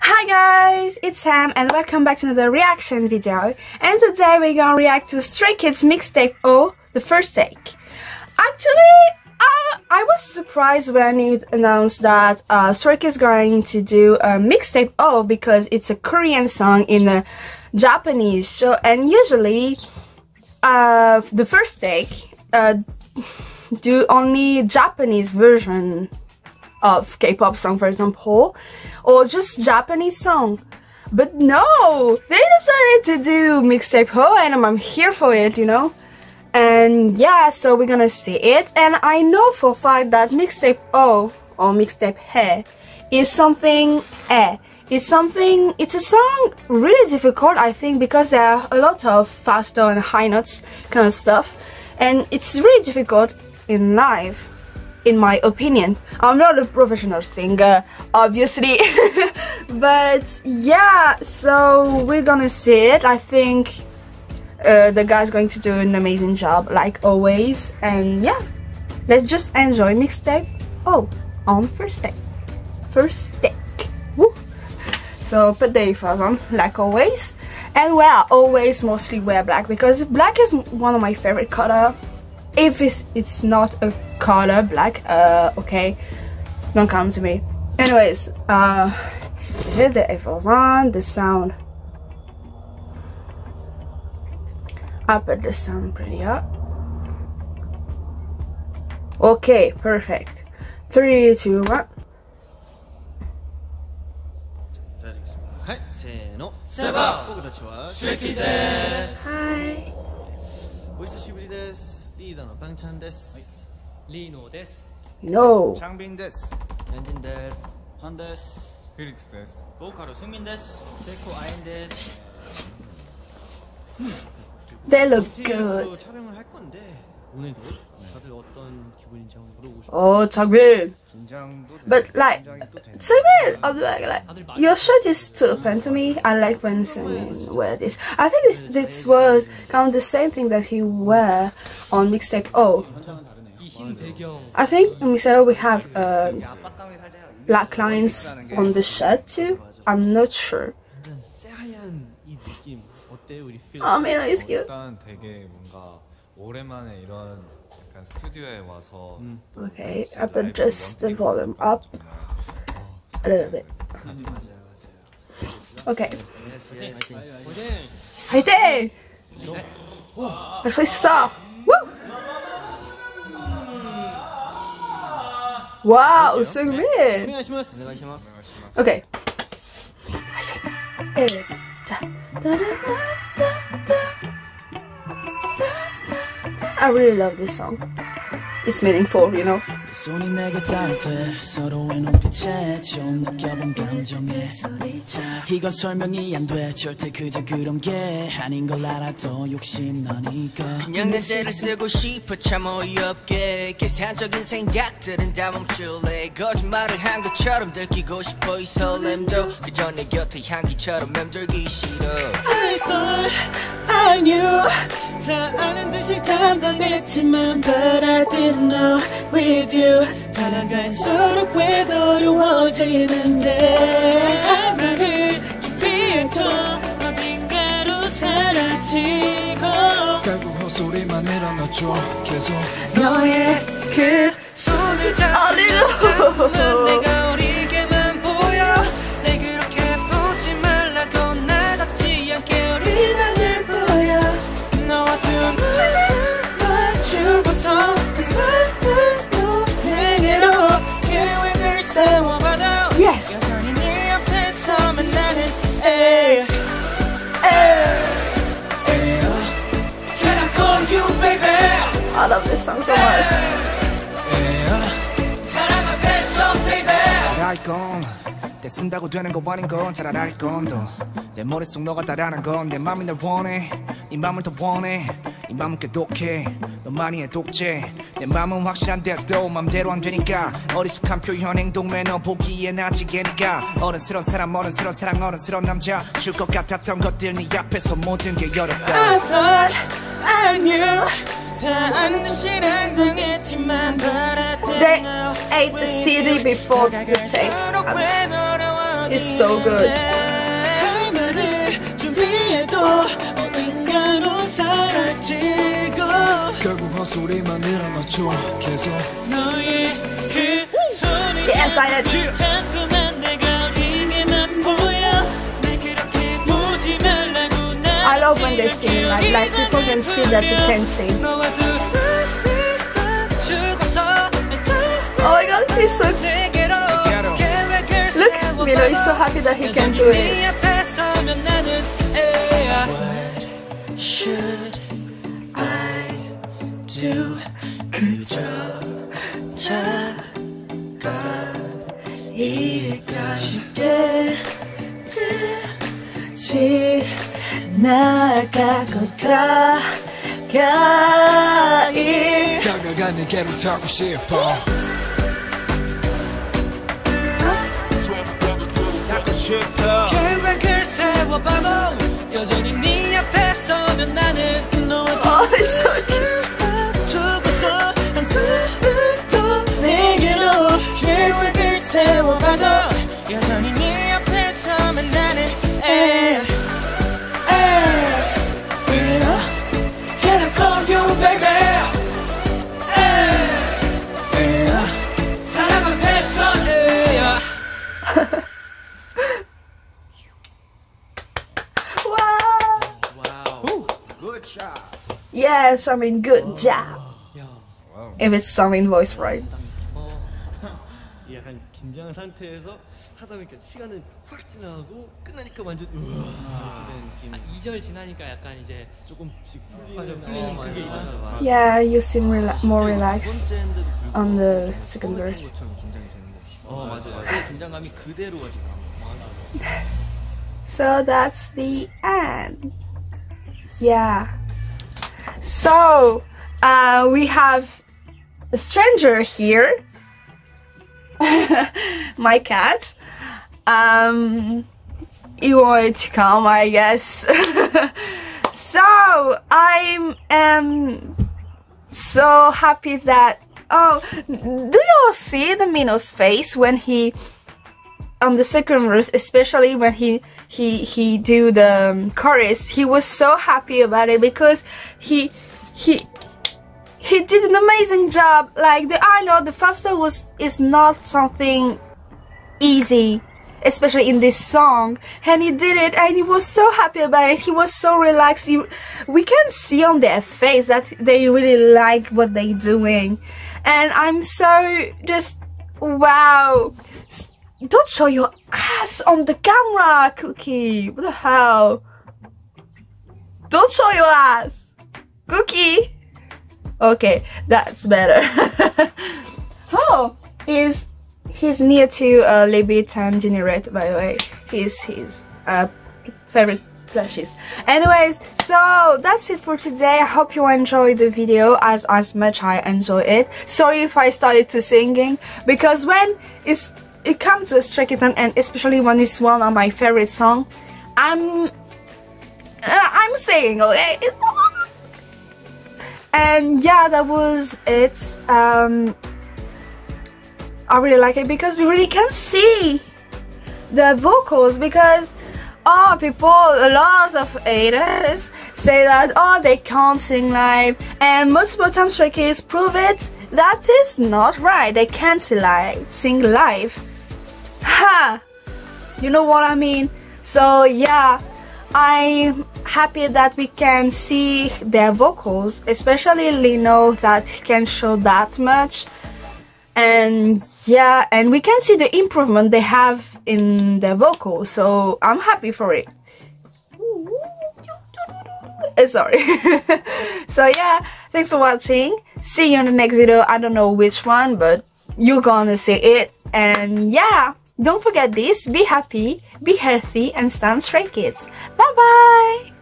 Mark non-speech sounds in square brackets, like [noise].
Hi guys, it's Sam and welcome back to another reaction video. And today we're gonna react to Stray Kids mixtape O, the first take. Actually, uh, I was surprised when it announced that uh, Stray Kids going to do a mixtape O because it's a Korean song in a Japanese show and usually uh, the first take uh, do only Japanese version of K-pop song, for example, or just Japanese song. But no, they decided to do mixtape Ho, and I'm here for it, you know. And yeah, so we're gonna see it, and I know for fact that mixtape O or mixtape He is something eh. It's something, it's a song really difficult, I think, because there are a lot of faster and high notes kind of stuff, and it's really difficult in live in my opinion. I'm not a professional singer, obviously, [laughs] but yeah, so we're gonna see it. I think uh, the guy's going to do an amazing job, like always, and yeah, let's just enjoy mixtape. Oh, on first day, first take. Woo! So put the earphones on, like always, and wear always mostly wear black because black is one of my favorite color if it's not a color black uh okay don't come to me. Anyways uh hit the effects on the sound I put the sound pretty up. Okay perfect. Three two one. Hi. お久しぶりです。リーダーのパンちゃんです。はい Lee Know desu. No. Changbin desu. Desu. Han desu. Felix desu. Vocal Seungmin desu. Seiko Ain desu. They look good. 촬영을 할 건데 오늘도 다들 어떤 기분인지 한번 물어보고 Oh, Changbin. But like, Seungmin, I'm like, like, your shirt is too open to me. I like when Seungmin wear this. I think this this was kind of the same thing that he wore on mixtape O. I think Miseo we have uh, black lines on the shirt too. I'm not sure. I mean, it's cute. Okay, I put just the volume up a little bit. Okay. Hey, Dave! I saw. Wow, so good. Okay. Eh, I really love this song. It's meaningful, you know. 손이 내게 닿을 때 서로의 눈빛에 좀 느껴본 소리자 이건 설명이 안 돼. 절대 그저 그런 게 아닌 걸 알아도 욕심 나니까. 그냥 내 죄를 쓰고 싶어 참 어이없게. 계산적인 생각들은 다 멈출래. 거짓말을 한 것처럼 들키고 싶어 이 설렘도. 그저 내 곁에 향기처럼 맴돌기 싫어. I thought I knew 다 아는 듯이 당당했지만 But I didn't know with you 다가갈수록 왜 어려워지는데 나를 준비해도 어딘가로 사라지고 결국 헛소리만 일어났죠. 계속 너의 그 Yes! I love this song so much. 알건 내 쓴다고 되는 거 아닌 건잘 알건 더내 머릿속 너가 다라는 건내 맘이 널 원해 네 맘을 더 원해 이 맘은 꽤 독해. 너만이 해 독재. 내 맘은 확실한데도 맘대로 안 되니까. 어리숙한 표현 행동 매너 보기엔 아직 애니까 어른스러운 사람 어른스러운 사랑 어른스러운 남자. 줄 것 같았던 것들 네 앞에서 모든 게 어렵다. I thought I knew 다 아는 듯이 당당했지만 They ate the CD before the tape. It's so good. 헛소리만 늘어놓죠 계속 너의 그 소리 Yes, I did. 자꾸만 내 거리게만 보여 날 그렇게 보지 말라고 난 I love when they sing like like people can see that they can sing. 너와 둘을 죽어서 Oh my god, he's so 내게로 계획을 Look, Milo is so happy that he can do it. 네 앞에 서면 나는 애야 What should I Do 그저 작가일까 쉽게 지나가고 가까이 다가가는 개로 타고 싶어. 계획을 세워봐 Wow. [laughs] Yes, I mean good job. If it's Summing voice right. [laughs] 이 약간 긴장 상태에서 하다 보니까 시간은 확 지나가고 끝나니까 완전 우와 이렇게 되는 느낌. 한 2절 지나니까 약간 이제 조금씩 풀리는 맞아, 풀리는 어, 그게 맞아, 있어요. 맞아. Yeah, you seem rela- more 두 relaxed. 번째인데도 불구하고 on the second 처음에 verse. 했던 것처럼 긴장이 되는 거. 어 맞아 맞아. 그 긴장감이 그대로가 지금. 맞아. So that's the end. Yeah. So uh, we have a stranger here. [laughs] My cat. Um, he wanted to come, I guess. [laughs] so I'm um so happy that. Oh, do you all see the Minho's face when he on the second verse, especially when he he he do the um, chorus, he was so happy about it because he he he did an amazing job. Like the I know the faster was is not something easy, especially in this song, and he did it, and he was so happy about it. He was so relaxed. He, we can see on their face that they really like what they're doing, and I'm so just wow. Don't show your ass on the camera, Cookie. What the hell? Don't show your ass, Cookie. Okay, that's better. [laughs] oh, is he's near to uh, Leebit and Generate, by the way. He's his uh, favorite plushies. Anyways, so that's it for today. I hope you enjoyed the video as as much I enjoy it. Sorry if I started to singing because when it's it comes to Stray Kitten and especially when it's one of my favorite song, I'm uh, I'm saying okay. It's and yeah, that was it. Um, I really like it because we really can see the vocals because oh people a lot of haters say that oh they can't sing live. And multiple times Kids prove it that is not right. They can't sing live sing live. Ha! You know what I mean? So yeah I'm happy that we can see their vocals especially Lee Know that can show that much. And yeah and we can see the improvement they have in their vocals so i'm happy for it. Uh, sorry. [laughs] So yeah thanks for watching. See you in the next video. I don't know which one but you're gonna see it. And yeah don't forget this. Be happy be healthy and stand straight kids. Bye bye